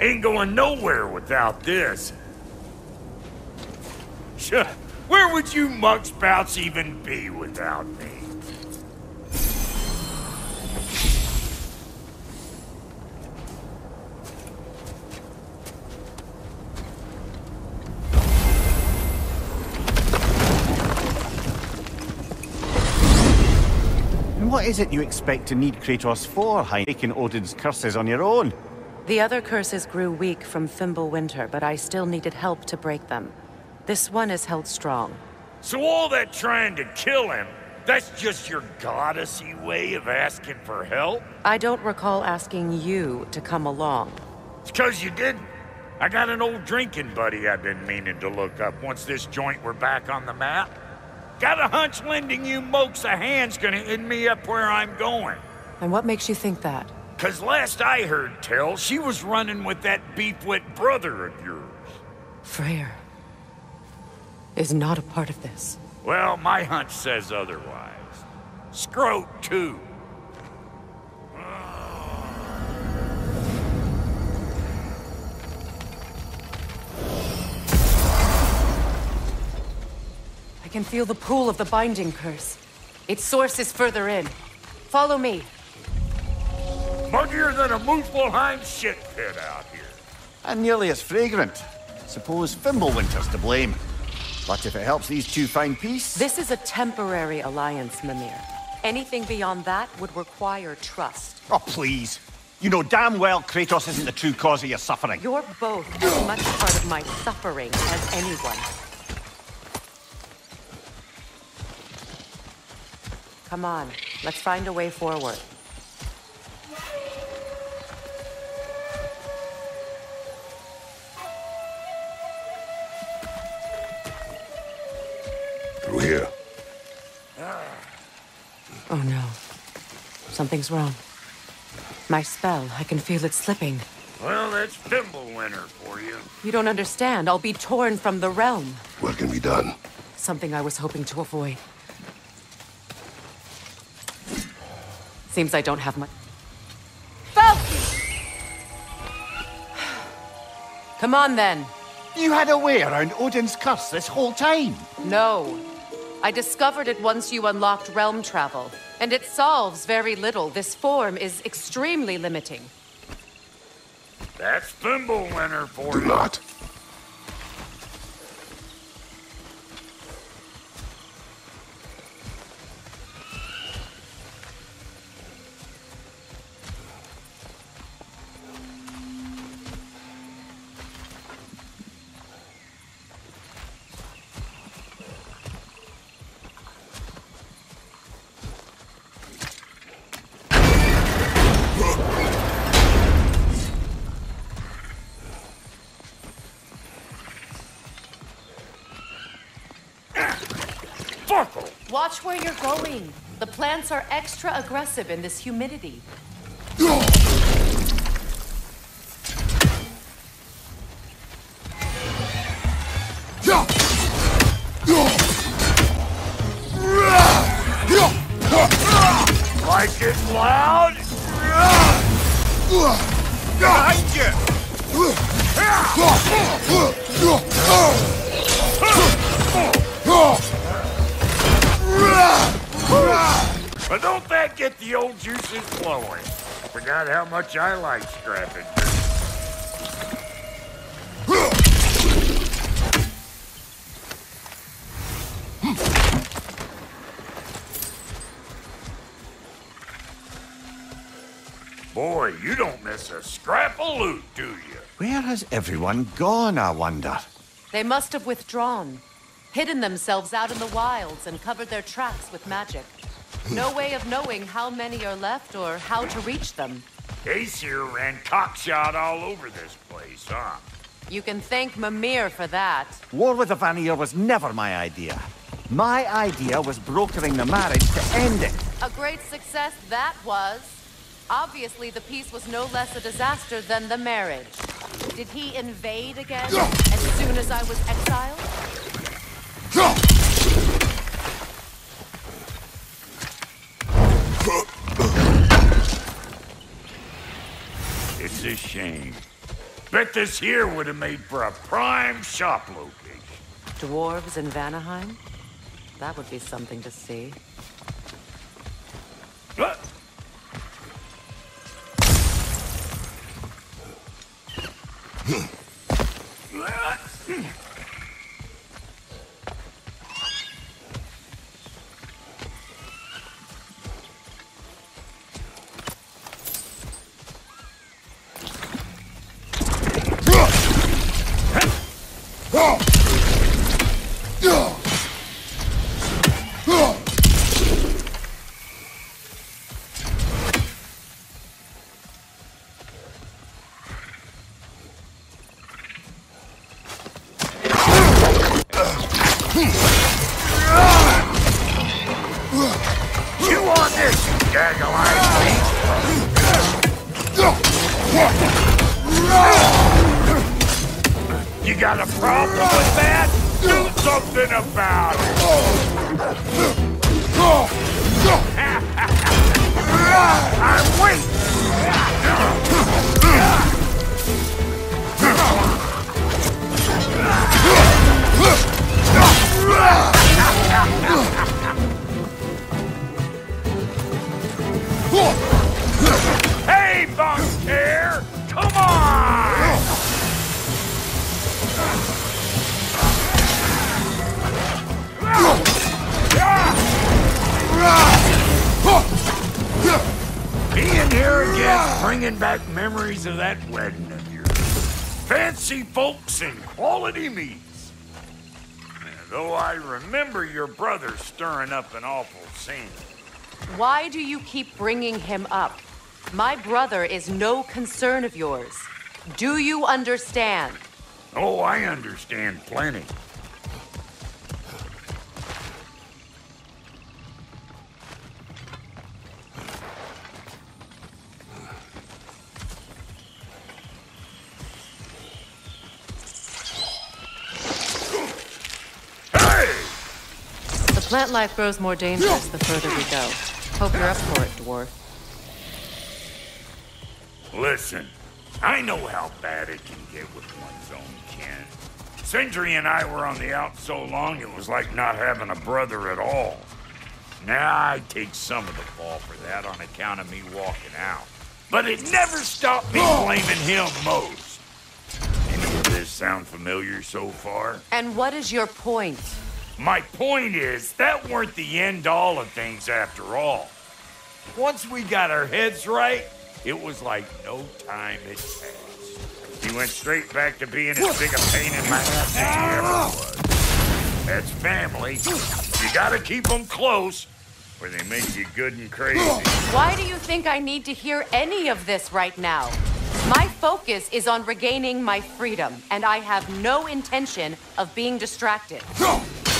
Ain't going nowhere without this. Sure, where would you muckspouts even be without me? And what is it you expect to need Kratos for, taking Odin's curses on your own? The other curses grew weak from Thimble Fimbulwinter, but I still needed help to break them. This one is held strong. So all that trying to kill him, that's just your goddessy way of asking for help? I don't recall asking you to come along. It's cause you didn't. I got an old drinking buddy I've been meaning to look up once this joint were back on the map. Got a hunch lending you mokes a hand's gonna end me up where I'm going. And what makes you think that? Cause last I heard tell, she was running with that beefwit brother of yours. Freyr is not a part of this. Well, my hunch says otherwise. Scroat, too. I can feel the pull of the binding curse. Its source is further in. Follow me. Muggier than a Muspelheim shit pit out here. And nearly as fragrant. Suppose Fimbulwinter's to blame. But if it helps these two find peace... This is a temporary alliance, Mimir. Anything beyond that would require trust. Oh, please. You know damn well Kratos isn't the true cause of your suffering. You're both as much part of my suffering as anyone. Come on, let's find a way forward. Through here. Oh no. Something's wrong. My spell, I can feel it slipping. Well, that's Fimbulwinter for you. You don't understand. I'll be torn from the realm. What can be done? Something I was hoping to avoid. Seems I don't have much. Falky! Come on then. You had a way around Odin's curse this whole time. No. I discovered it once you unlocked realm travel, and it solves very little. This form is extremely limiting. That's thimble winner for Do you. not. Watch where you're going. The plants are extra aggressive in this humidity. Like it loud? Behind you! But don't that get the old juices flowing? Forgot how much I like scrapping. Boy, you don't miss a scrap of loot, do you? Where has everyone gone, I wonder? They must have withdrawn, hidden themselves out in the wilds, and covered their tracks with magic. No way of knowing how many are left or how to reach them. Aesir ran cockshot all over this place, huh? You can thank Mimir for that. War with the Vanir was never my idea. My idea was brokering the marriage to end it. A great success that was. Obviously, the peace was no less a disaster than the marriage. Did he invade again as soon as I was exiled? It's a shame. Bet this here would have made for a prime shop location. Dwarves in Vanaheim? That would be something to see. Uh, You got a problem with that? Do something about it! I'm waiting! Hey, Bunker! Bringing back memories of that wedding of yours. Fancy folks and quality meats. Though I remember your brother stirring up an awful scene. Why do you keep bringing him up? My brother is no concern of yours. Do you understand? Oh, I understand plenty. Plant life grows more dangerous the further we go. Hope you're up for it, dwarf. Listen, I know how bad it can get with one's own kin. Sindri and I were on the out so long it was like not having a brother at all. Now I take some of the fall for that on account of me walking out. But it never stopped me blaming him most. Any of this sound familiar so far? And what is your point? My point is, that weren't the end all of things after all. Once we got our heads right, it was like no time had passed. He went straight back to being as big a pain in my ass as he ever was. That's family. You gotta keep them close, or they make you good and crazy. Why do you think I need to hear any of this right now? My focus is on regaining my freedom, and I have no intention of being distracted.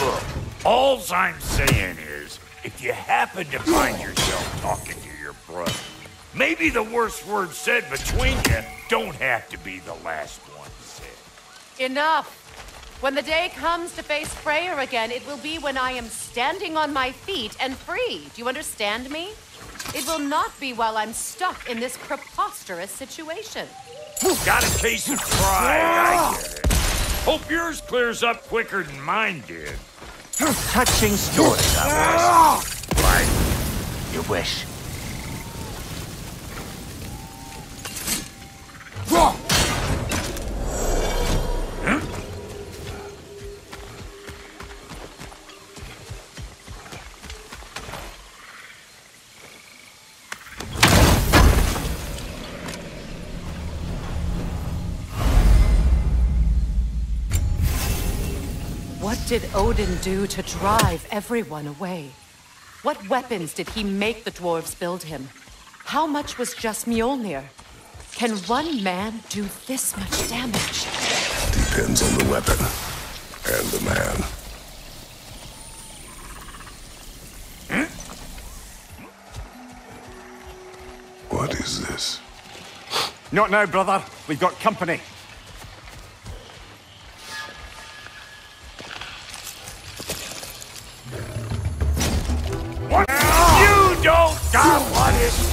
Look, alls I'm saying is, if you happen to find yourself talking to your brother, maybe the worst word said between you don't have to be the last one said. Enough! When the day comes to face Freyr again, it will be when I am standing on my feet and free. Do you understand me? It will not be while I'm stuck in this preposterous situation. Got a case of pride, I get it. Hope yours clears up quicker than mine did. Touching story, that was. Ah! Right. You wish. Did Odin do to drive everyone away? What weapons did he make the dwarves build him? How much was just Mjolnir? Can one man do this much damage? Depends on the weapon and the man. What is this? Not now, brother. We've got company.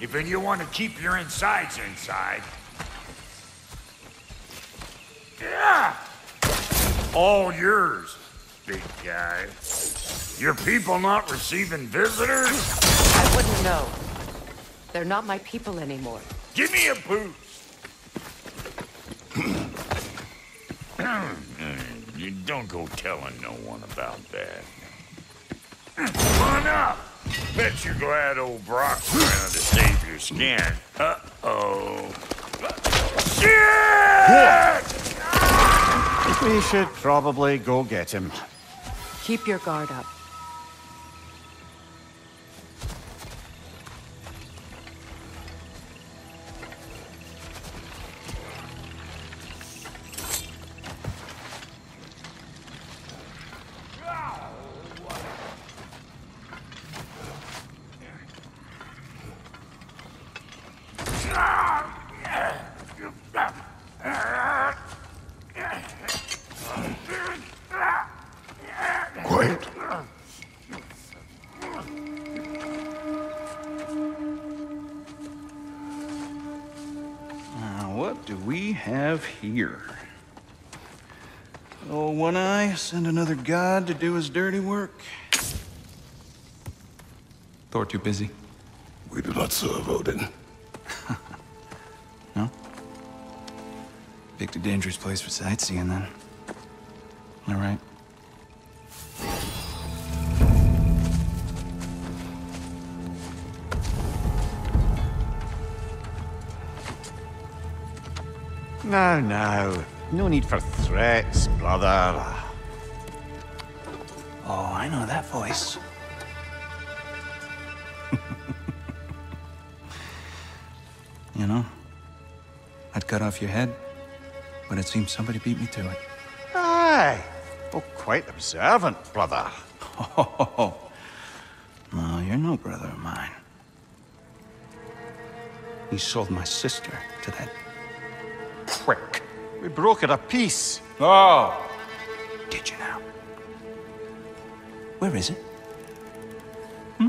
up! If you want to keep your insides inside. Yeah! All yours, big guy. Your people not receiving visitors? I wouldn't know. They're not my people anymore. Give me a boost. you don't go telling no one about that. Come on up. Bet you're glad old Brok's around to save your skin. Uh-oh. Shit! We should probably go get him. Keep your guard up. One send another god to do his dirty work. Thor too busy. We do not serve Odin. No? Picked a dangerous place for sightseeing, then. All right. No, no. No need for threats, brother. Oh, I know that voice. you know, I'd cut off your head, but it seems somebody beat me to it. Aye. Oh, quite observant, brother. Oh, no, you're no brother of mine. You sold my sister to that prick. We broke it a piece. Oh! Did you? Where is it? Hmm?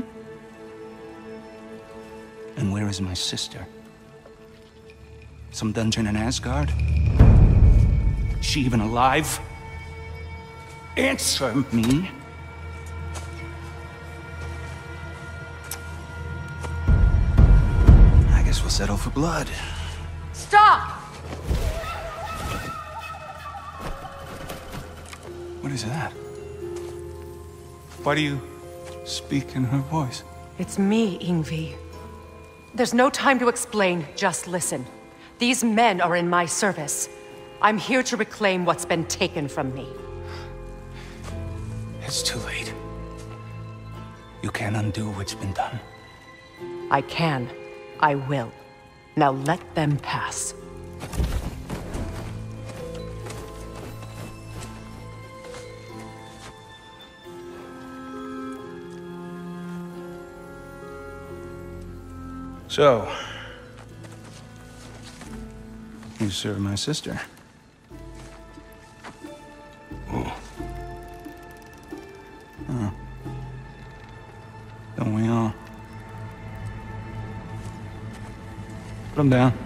And where is my sister? Some dungeon in Asgard? Is she even alive? Answer me! I guess we'll settle for blood. Stop! What is that? Why do you speak in her voice? It's me, Ingvi. There's no time to explain, just listen. These men are in my service. I'm here to reclaim what's been taken from me. It's too late. You can't undo what's been done. I can. I will. Now let them pass. So, you serve my sister. Oh. Don't we all? Put him down.